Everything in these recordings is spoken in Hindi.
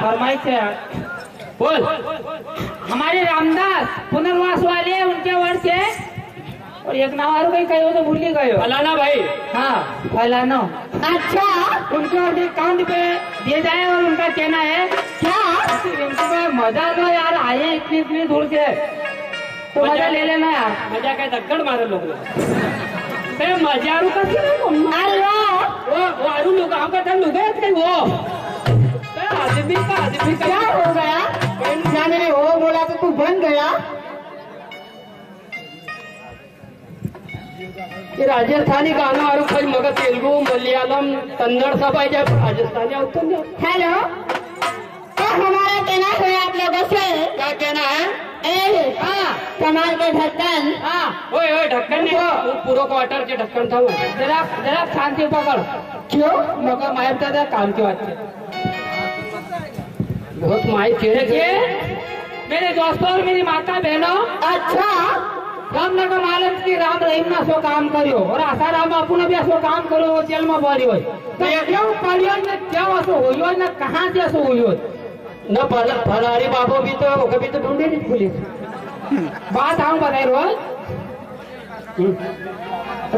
फरमाइश है बोल। हमारे रामदास पुनर्वास वाले उनके वर्ष से और एक नाम और कहीं कहो तो भूल ही गए हो। फलाना भाई। हाँ फैलानो। अच्छा। उनको अभी काउंट पे दिए जाए और उनका कहना है क्या? मज़ा तो यार आए इतनी इतनी दूर से तो मज़ा ले लेना यार। मज़ा काय दगड मारे लोग। ते मजारू कशी रे कोण? अरे वो वो आरू लोग आपका धन लोग आहेत वो। आदमी का आदमी क्या हो गया? क्या मैंने हो बोला तो तू बन गया? राजस्थानी गाना आरू खाली मग तेलुगू मलयालम कन्नड सब आहे ज्या राजस्थानी होतं हेलो? तो हमारा कहना है आप लोगों से? क्या कहना है? ए हाँ। कमाल के ढक्कन। हाँ। ओए ओए ढक्कन ने वो पूरो क्वार्टर के ढक्कन था वो। जरा जरा शांति पकड़। क्यों? मगर माहित था काम की बात है। बहुत माई देखिए मेरे दोस्तों और मेरी माता बहनों अच्छा। रामनगर लगा की राम रहीम ना सो काम करियो और आशा राम बापू ने भी ऐसो काम करो वो जेल में बोलियो हो तो क्यों पढ़ियो ने क्यों ऐसो हुई ना कहाँ से ऐसो हुई न फरारी बाबू भी तो कभी तो ढूंढे नहीं पुलिस बात हम बताई रोज।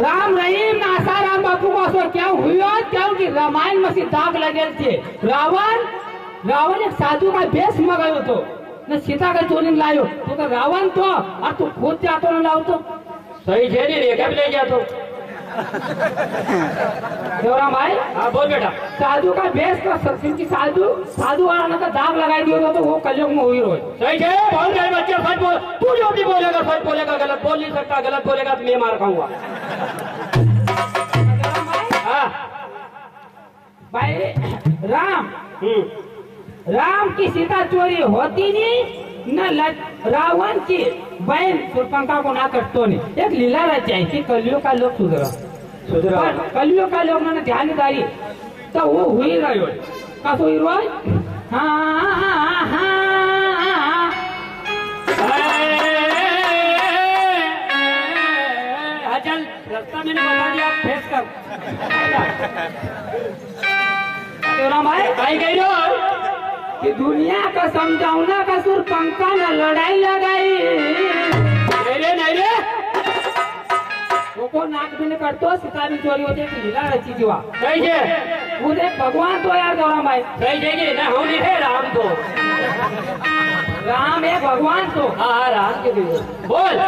राम रहीम आशा राम बापू को सो क्यों हुई क्योंकि रामायण में सी दाग लगे थे? रावण रावण एक साधु का बेस मगायो तो. ने सीता का चोरी लायो. तो का रावण तो. और तू खुद जातो ना लाओ तो सही जेरी रेखा भी ले जातो देवराम भाई हाँ बोल बेटा. साधु का बेस का सत्संग की साधु साधु वाला ना का दाग लगाई दियो तो वो कलयुग में हुई रोए सही जे बोल रहे बच्चे सच बोल. तू जो भी बोलेगा सच बोलेगा गलत बोल नहीं सकता गलत बोलेगा तो मैं मार खाऊँगा. हाँ. भाई राम. हम्म. राम की सीता चोरी होती नहीं न रावण की बहन सुरपंखा को ना कटतो नहीं। एक लीला रच जाए कि कलियों का लोग सुधरा। सुधरा। कलियों का लोग ने ध्यान दारी तो वो हुई रही का हुई रोज हाँ? हाँ हाँ हाँ। हाँ चल रास्ता मैंने बता दिया फेस कर। देवराम भाई? आई गई रो कि दुनिया का समझाऊना का सुर पंखा न लड़ाई लगाई। नहीं रे नहीं रे। वो को नाक भी करतो सीता भी चोरी होते कि लीला रची जीवा सही है पूरे भगवान तो यार गौरव भाई सही है ना हम नहीं है राम तो। राम है भगवान तो। हाँ हाँ राम के भी बोल।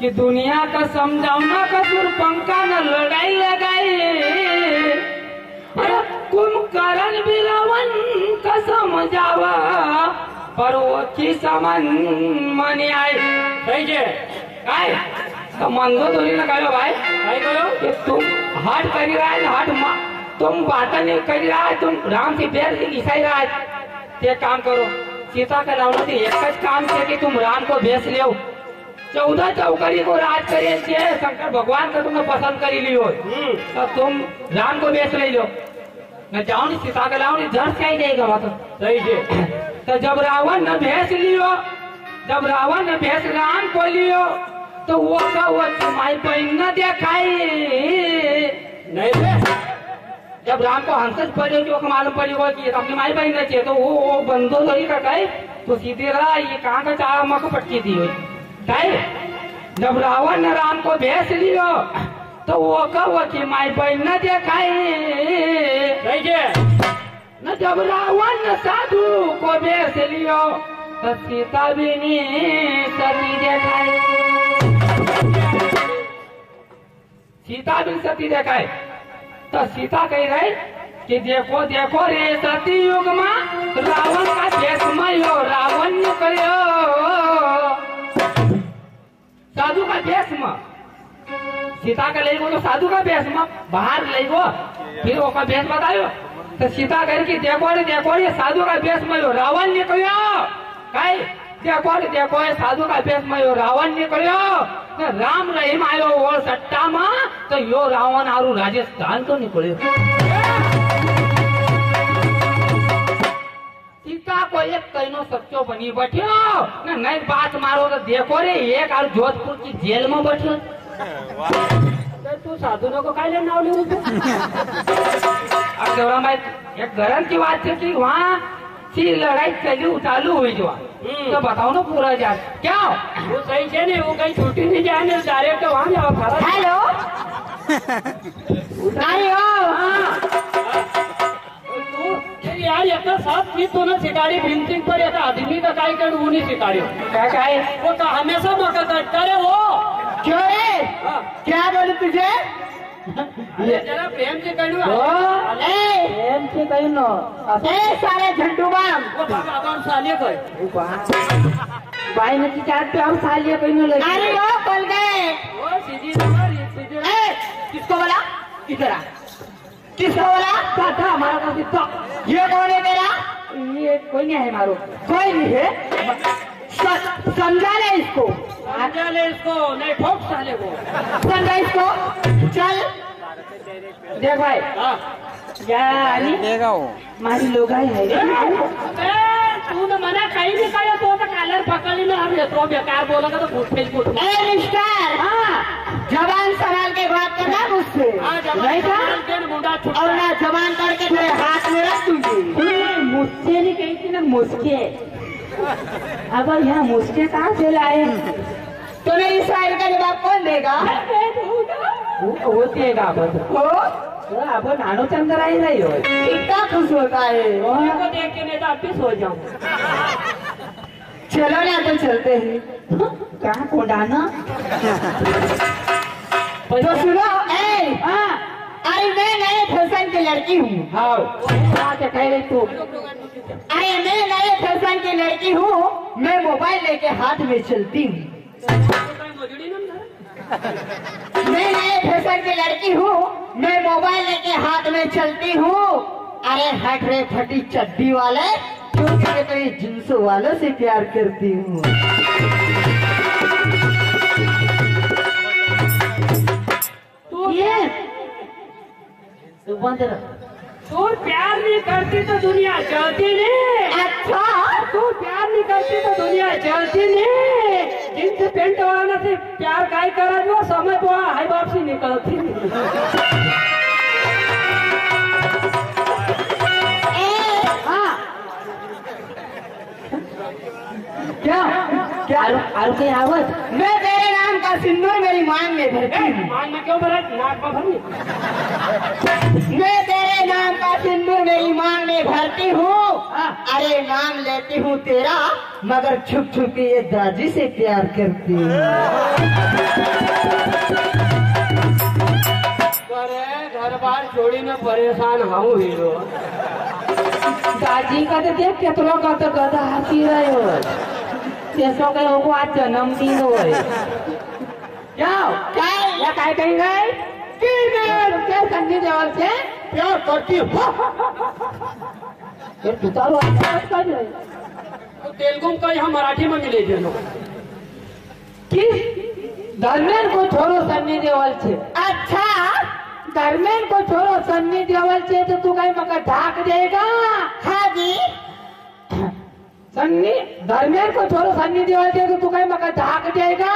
कि दुनिया का समझाऊना का सुर पंखा न लड़ाई लगाई। कुंभकरण भी रावण का समझावा पर वो की समन मनी आए। ठीक है। काय समंदो धोनी ना कहो भाई। काय कहो कि तुम हट करी रहा है हट मा तुम बात नहीं करी रहा है तुम राम की पैर की निशाई रहा है। तो ये काम करो सीता का रावण से एक काम किया कि तुम राम को बेच ले चौदह चौकड़ी को राज करे शंकर भगवान का तुमने पसंद करी ली हो। तो तुम राम को बेच ले लो। न जाओ सीता के लाओ जड़ से ही जाएगा बात सही है। तो जब रावण ने भेज लियो जब रावण ने भेज राम को लियो तो वो का वो तुम्हारी बहन न देखाई। नहीं रे। जब राम को हंसच पड़े जो मालूम पड़ी हो कि तो अपनी माई बहन रची तो वो वो बंदो थोड़ी का कहे तो सीधे रहा ये कहाँ का चारा मक पटकी दी हुई जब रावण ने राम को भेज लियो तो वो कहो कि माई बहन न देखाई। है न जब रावण ने साधु को भेज लियो तो सीता भी नहीं देखाई सीता भी सती देखाए। तो सीता कह रहे कि देखो देखो रे सती युग में, रावण का देश में रावण करो साधु का देश में। सीता का ले गो तो साधु का भेष में, बाहर ले गो। फिर वो का भेष बतायो। तो सीता कह कि देखो रे देखो रे, साधु का भेष में रावण निकलो कहे देखो रे, देखो ये साधु का भेष में रावण निकलो तो राम रहीम आयो वो सट्टा में तो यो रावण आरू राजस्थान तो निकलो सीता को एक कहीं सच्चो बनी बैठ्यो। न नहीं बात मारो तो देखो रे, एक आर जोधपुर की जेल में बैठो तो तू साधु को काय नाव लिहू अब गौरव एक गरम की बात थी कि वहाँ सी लड़ाई चली चालू हुई जो। तो बताओ ना पूरा यार क्या हो? वो कहीं से नहीं वो कहीं छुट्टी नहीं जाए नहीं डायरेक्ट वहाँ जाओ खड़ा हेलो अरे ओ तू यार इतना साफ़ चीज़ तो ना शिकारी भिंतिंग पर येता आदमी का काय वो नहीं शिकारी क्या क्या? है वो हमेशा मौका करता रे वो क्यों रे? हाँ। क्या बोलू तुझे? जरा प्रेम से कहूँ प्रेम से कहीं नो। ए सारे झंडू बाम। बाबा कर भाई ने की चार पे हम सालिए कहीं नो। अरे ओ बोल गए। वो सीधी नंबर सीधी ए किसको बोला? इधर आ। किसको बोला? था हमारा को तो ये कौन है तेरा? ये कोई नहीं है मारो कोई नहीं है? समझा ले इसको। समझा ले इसको नहीं ठोक साले को। समझा इसको। चल। देख भाई। हाँ। क्या आली। मारी लोग है। तू तो मना कहीं नहीं कहा तो तो कॉलर पकड़ ली ना। हम ये तो बेकार बोलेगा तो फुट फेल फुट ए मिस्टर। हाँ। जवान सवाल के बात करना मुझसे। हाँ नहीं था? और ना जवान करके तेरे हाथ में रख दूँगी। मुझसे नहीं कही थी ना मुझके। अब यहाँ मुझके कहाँ से लाए तुम्हें इस शायर का जवाब कौन देगा? वो- वो देगा बस हो अब नानो चंद्र आई रही हो। कितना खुश होता है। को देख के नहीं तो अब भी सो जाऊँ। चलो ना तो चलते हैं। कहाँ को डाना तो सुनो ए हाँ। अरे मैं नए फ़ैशन की लड़की हूँ। हाँ। तू। अरे मैं नए फ़ैशन की लड़की हूँ मैं मोबाइल लेके हाथ में चलती हूँ। मैं नए फ़ैशन की लड़की हूँ मैं मोबाइल लेके हाथ में चलती हूँ। अरे हट रे फटी चड्डी वाले क्योंकि मैं तो वालों से प्यार करती हूँ? तू बंद तू प्यार नहीं करती तो दुनिया चलती नहीं। अच्छा। तू प्यार नहीं करती तो दुनिया चलती नहीं। पेंट वाला से प्यार काय करा जो समय को हाई बाप से निकलती ए हाँ। क्या? क्या? की आवाज़। मैं तेरे का सिंदूर मेरी मांग में भरती हूँ। मान में क्यों भरा नाक में भरी मैं तेरे नाम का सिंदूर मेरी मांग में भरती हूँ। अरे नाम लेती हूँ तेरा मगर छुप छुप के ये दादी से प्यार करती हूँ। घर बार छोड़ी में परेशान हूँ हीरो। दादी का तो देख केतरो का तो गधा हाथी रहे हो। तेसो के होगो आज जन्मदिन हो क्या क्या या काय कही की क्या संजय देवल से? प्यार करती हूँ। ये तुतारो आवाज़ कर रहे तो तेलुगु में कहीं हम मराठी में मिले थे लोग। कि धर्मेन को छोड़ो सन्नी देवल छे अच्छा। धर्मेन को छोड़ो सन्नी देवल छे तो तू कहीं मका ढाक देगा। हाँ जी। सन्नी धर्मेन को छोड़ो सन्नी देवल छे तो तू कहीं मका ढाक देगा।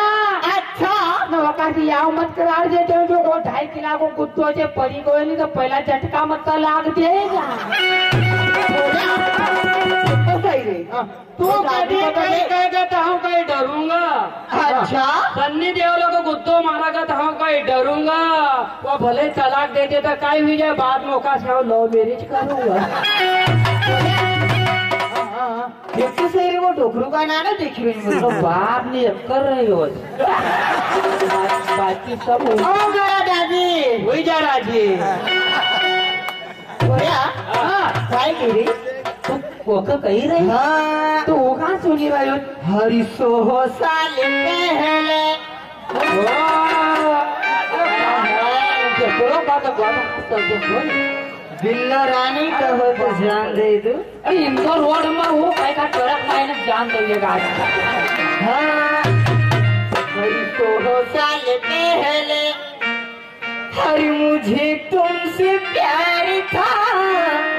अच्छा। मत करार जे तो जो वो ढाई किला को कुत्तो से पड़ी गयो नहीं तो पहला झटका मत लाग देगा तो तू कभी कहेगा तो हम कहीं डरूँगा। अच्छा। सन्नी देवलो को गुद्दो मारागा तो हम कहीं डरूँगा। वो भले तलाक देते तो कहीं भी जाए बाद में से हम लव मैरिज करूँगा। एक तो सही वो डोकरू का नाना देख रही हूँ। तो बाप ने कर रही हो। बाकी सब ओ मेरा दादी। वही जा राज़ी बोया हाँ काय की रही तू ओका कही रही। हाँ। तो वो सुनी रही हो? हरी सोहो साल पहले केतरो बात गधा सब बोल बिल्लो रानी कहो तो जान दे दो। इन इंदौर रोड में वो कहीं का ट्रक मायने जान दीजिएगा हाँ हरी हो साल पहले हरी मुझे तुमसे प्यार था।